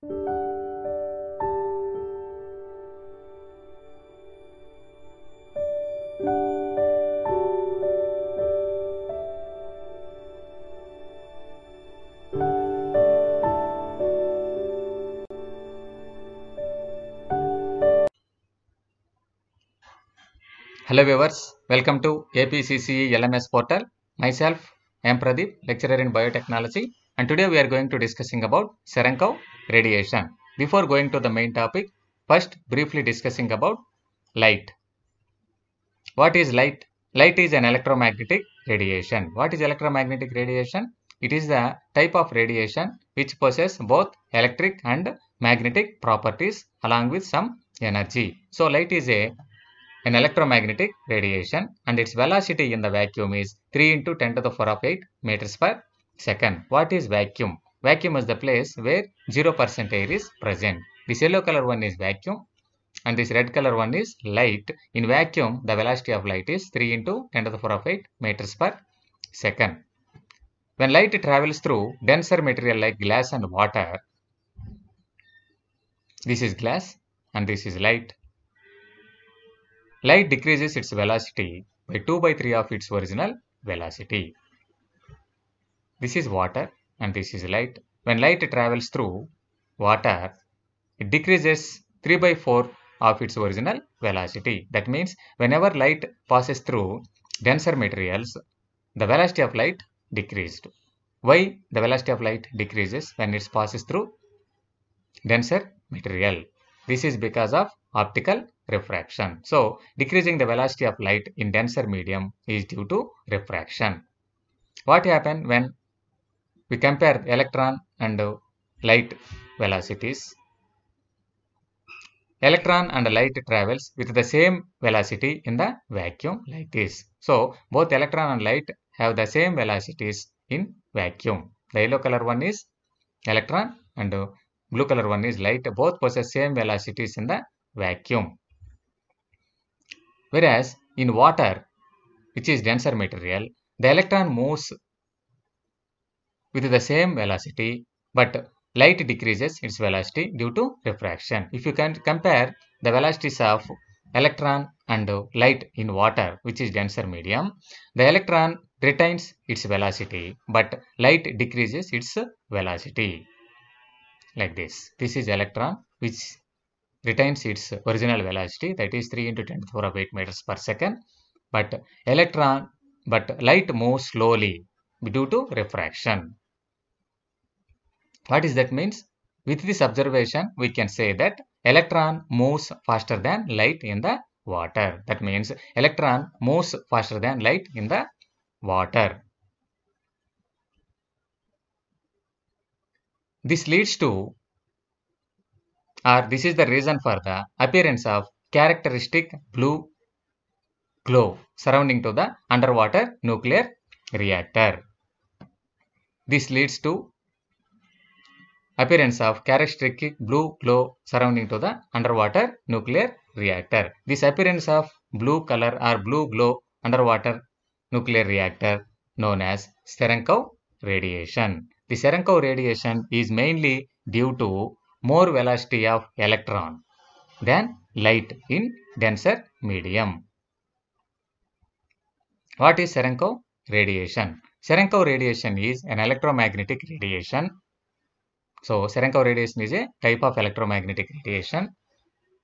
Hello viewers, welcome to APCCE LMS portal. Myself, I am Pradeep, lecturer in biotechnology and today we are going to discussing about Cherenkov radiation. Before going to the main topic, first briefly discussing about light. What is light? Light is an electromagnetic radiation. What is electromagnetic radiation? It is the type of radiation which possess both electric and magnetic properties along with some energy. So light is a an electromagnetic radiation and its velocity in the vacuum is 3 into 10 to the power of 8 meters per second. What is vacuum? Vacuum is the place where 0% air is present. This yellow color one is vacuum and this red color one is light. In vacuum, the velocity of light is 3 into 10 to the power of 8 meters per second. When light travels through denser material like glass and water, this is glass and this is light Light decreases its velocity by 2 by 3 of its original velocity. This is water and this is light. When light travels through water, it decreases 3 by 4 of its original velocity. That means whenever light passes through denser materials, the velocity of light decreased. Why the velocity of light decreases when it passes through denser material? This is because of optical refraction. So, decreasing the velocity of light in denser medium is due to refraction. What happens when we compare electron and light velocities? Electron and light travels with the same velocity in the vacuum like this. So, both electron and light have the same velocities in vacuum. The yellow color one is electron and blue color one is light. Both possess same velocities in the vacuum. Whereas in water, which is denser material, the electron moves with the same velocity, but light decreases its velocity due to refraction. If you can compare the velocities of electron and light in water, which is denser medium, the electron retains its velocity, but light decreases its velocity. Like this. This is electron, which retains its original velocity that is 3 into 10 to the power of 8 meters per second but electron but light moves slowly due to refraction. What is that means? With this observation we can say that electron moves faster than light in the water. That means electron moves faster than light in the water. This leads to or this is the reason for the appearance of characteristic blue glow surrounding to the underwater nuclear reactor. This leads to appearance of characteristic blue glow surrounding to the underwater nuclear reactor. This appearance of blue color or blue glow underwater nuclear reactor known as Cherenkov radiation. The Cherenkov radiation is mainly due to more velocity of electron than light in denser medium. What is Cherenkov radiation? Cherenkov radiation is an electromagnetic radiation. So, Cherenkov radiation is a type of electromagnetic radiation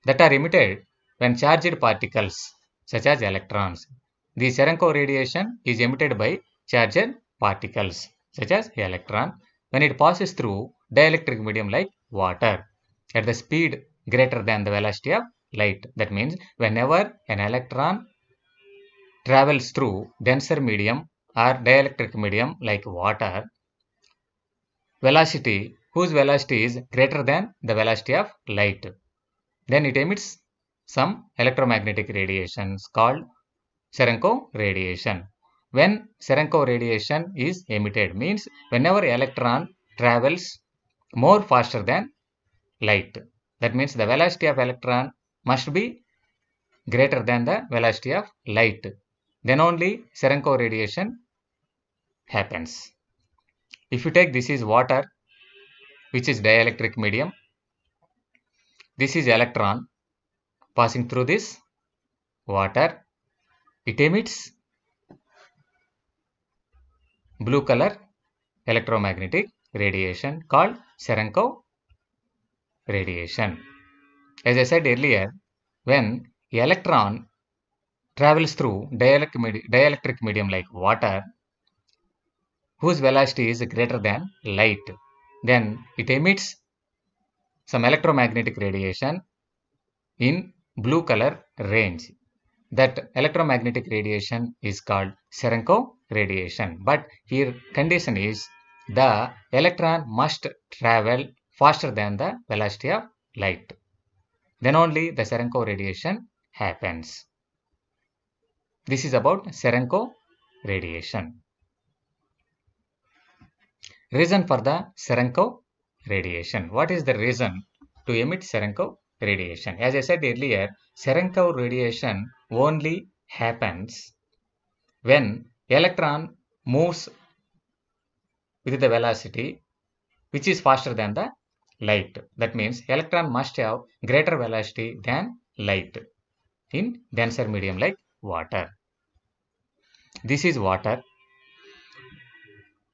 that are emitted when charged particles such as electrons. The Cherenkov radiation is emitted by charged particles such as electron when it passes through dielectric medium like water at the speed greater than the velocity of light. That means whenever an electron travels through denser medium or dielectric medium like water, velocity whose velocity is greater than the velocity of light, then it emits some electromagnetic radiations called Cherenkov radiation. When Cherenkov radiation is emitted means whenever electron travels more faster than light. That means the velocity of electron must be greater than the velocity of light. Then only Cherenkov radiation happens. If you take this is water which is dielectric medium this is electron passing through this water. It emits blue color electromagnetic radiation called Cherenkov radiation. As I said earlier, when electron travels through dielectric, medium like water, whose velocity is greater than light, then it emits some electromagnetic radiation in blue color range. That electromagnetic radiation is called Cherenkov radiation. But here condition is the electron must travel faster than the velocity of light. Then only the Cherenkov radiation happens. This is about Cherenkov radiation. Reason for the Cherenkov radiation. What is the reason to emit Cherenkov radiation? As I said earlier, Cherenkov radiation only happens when electron moves with the velocity which is faster than the light. That means electron must have greater velocity than light in denser medium like water. This is water.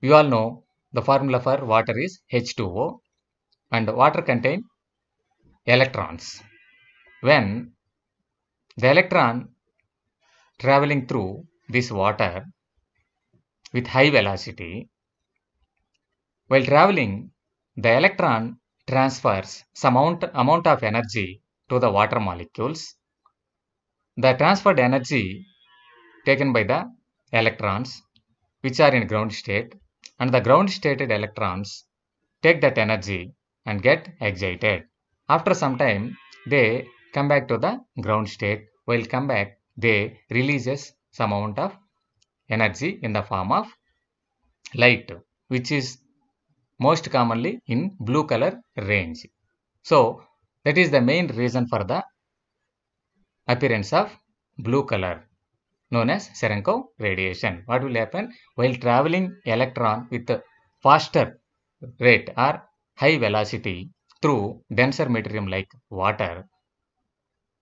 You all know the formula for water is H2O and water contain electrons. When the electron traveling through this water with high velocity, while traveling, the electron transfers some amount, amount of energy to the water molecules. The transferred energy taken by the electrons which are in ground state and the ground stated electrons take that energy and get excited. After some time, they come back to the ground state. While come back, they releases some amount of energy in the form of light, which is most commonly in blue color range. So, that is the main reason for the appearance of blue color known as Cherenkov radiation. What will happen? While traveling electron with faster rate or high velocity through denser medium like water,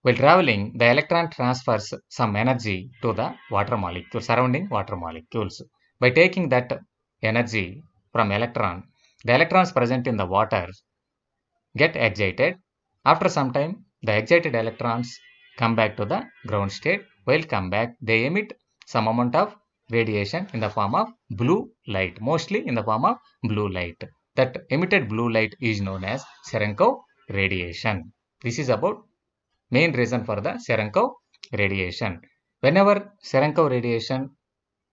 while traveling, the electron transfers some energy to the water molecule, surrounding water molecules. By taking that energy from electron, the electrons present in the water get excited. After some time, the excited electrons come back to the ground state. While come back, they emit some amount of radiation in the form of blue light, mostly in the form of blue light. That emitted blue light is known as Cherenkov radiation. This is about main reason for the Cherenkov radiation. Whenever Cherenkov radiation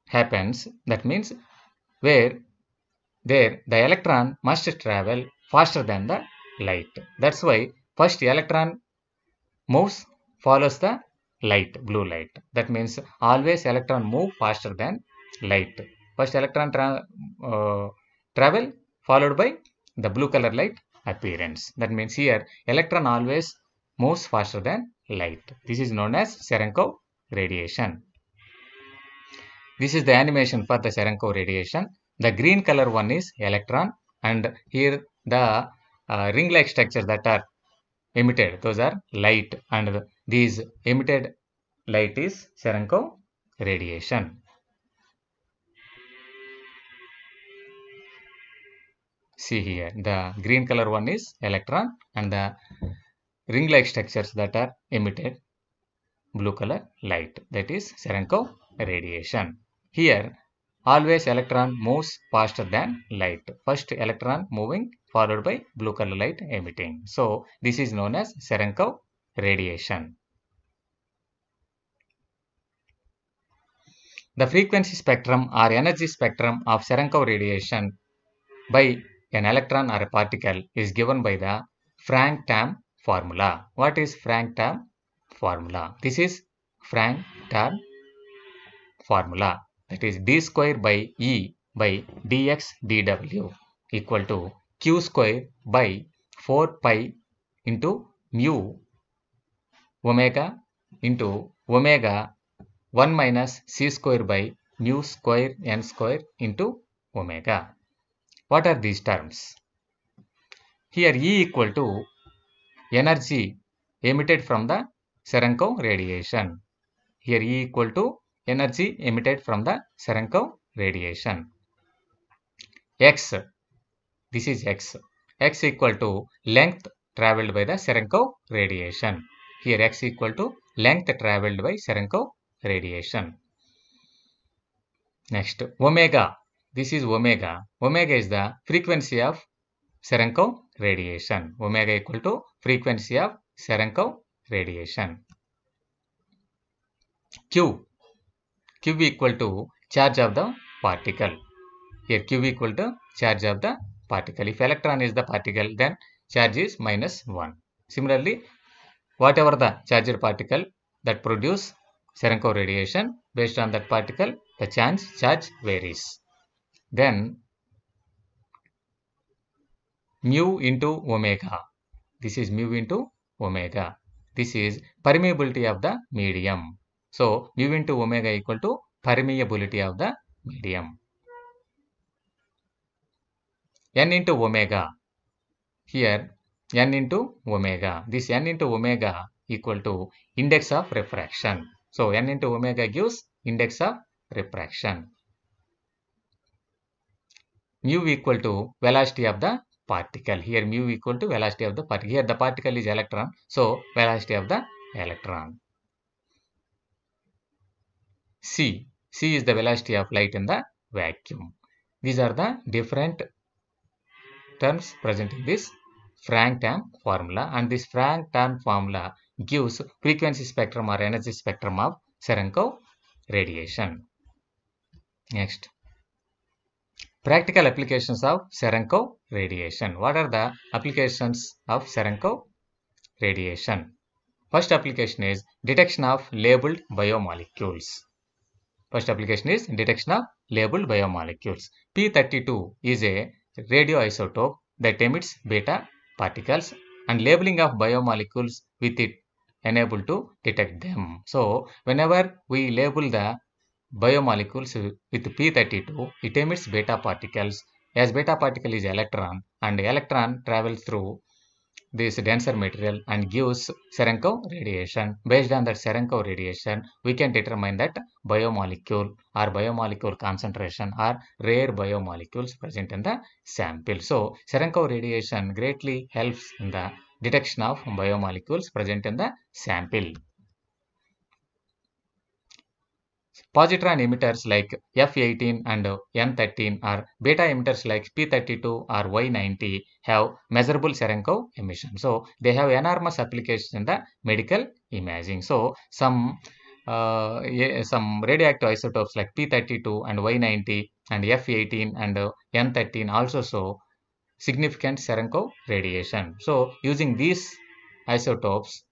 happens, that means where there the electron must travel faster than the light. That's why first electron moves follows the light, blue light. That means always electron move faster than light. First electron tra uh, travel followed by the blue color light appearance. That means here electron always moves faster than light. This is known as Cherenkov radiation. This is the animation for the Cherenkov radiation. The green color one is electron and here the uh, ring-like structures that are emitted, those are light and these emitted light is Cherenkov radiation. See here, the green color one is electron and the ring-like structures that are emitted blue color light that is Cherenkov radiation. Here always electron moves faster than light. First electron moving followed by blue color light emitting. So this is known as Cherenkov radiation. The frequency spectrum or energy spectrum of Cherenkov radiation by an electron or a particle is given by the Frank-Tamm formula. What is Frank-Tamm formula? This is Frank-Tamm formula that is d square by E by dx dw equal to q square by 4 pi into mu omega into omega 1 minus c square by mu square n square into omega. What are these terms? Here E equal to energy emitted from the Cherenkov radiation. Here E equal to energy emitted from the Cherenkov radiation. X, this is X. X equal to length traveled by the Cherenkov radiation. Here X equal to length traveled by Cherenkov radiation. Next, omega. This is omega. Omega is the frequency of Cherenkov radiation. Omega equal to frequency of Cherenkov radiation. Q. Q equal to charge of the particle. Here Q equal to charge of the particle. If electron is the particle, then charge is minus 1. Similarly, whatever the charged particle that produce Cherenkov radiation, based on that particle, the charge, charge varies. Then mu into omega. This is mu into omega. This is permeability of the medium. So, mu into omega equal to permeability of the medium. n into omega. Here, n into omega. This n into omega equal to index of refraction. So, n into omega gives index of refraction. Mu equal to velocity of the particle. Here mu equal to velocity of the particle. Here the particle is electron. So, velocity of the electron. C. C is the velocity of light in the vacuum. These are the different terms present in this Frank-Tamm formula and this Frank-Tamm formula gives frequency spectrum or energy spectrum of Cherenkov radiation. Next, practical applications of Cherenkov radiation. What are the applications of Cherenkov radiation? First application is detection of labeled biomolecules. First application is detection of labeled biomolecules. P32 is a radioisotope that emits beta particles and labeling of biomolecules with it enable to detect them. So, whenever we label the biomolecules with P32, it emits beta particles as beta particle is electron and electron travels through this denser material and gives Cherenkov radiation. Based on that Cherenkov radiation, we can determine that biomolecule or biomolecule concentration or rare biomolecules present in the sample. So, Cherenkov radiation greatly helps in the detection of biomolecules present in the sample. Positron emitters like F18 and N13 or beta emitters like P32 or Y90 have measurable Cherenkov emission. So, they have enormous applications in the medical imaging. So, some uh, some radioactive isotopes like P32 and Y90 and F18 and N13 also show significant Cherenkov radiation. So, using these isotopes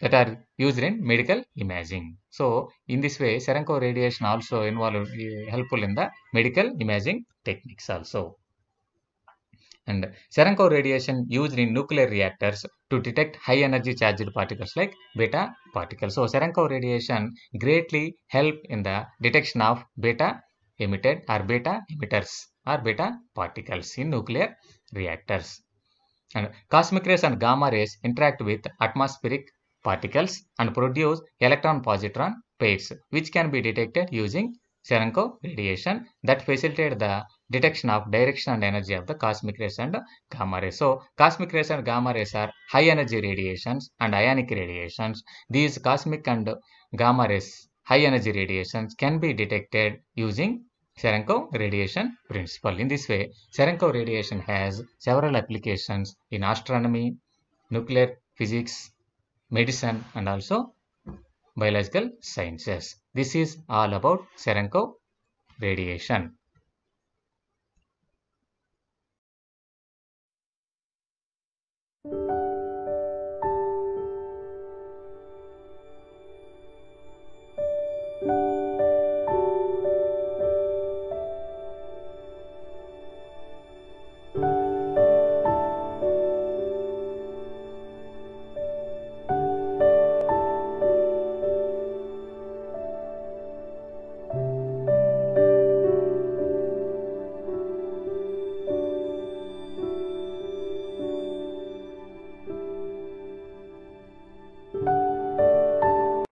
that are used in medical imaging. So, in this way, Cherenkov radiation also involved eh, helpful in the medical imaging techniques also. And Cherenkov radiation used in nuclear reactors to detect high energy charged particles like beta particles. So, Cherenkov radiation greatly help in the detection of beta emitted or beta emitters or beta particles in nuclear reactors. And cosmic rays and gamma rays interact with atmospheric particles and produce electron-positron pairs which can be detected using Cherenkov radiation that facilitate the detection of direction and energy of the cosmic rays and gamma rays. So, cosmic rays and gamma rays are high energy radiations and ionic radiations. These cosmic and gamma rays, high energy radiations can be detected using Cherenkov radiation principle. In this way, Cherenkov radiation has several applications in astronomy, nuclear physics, medicine and also biological sciences. This is all about Cherenkov radiation.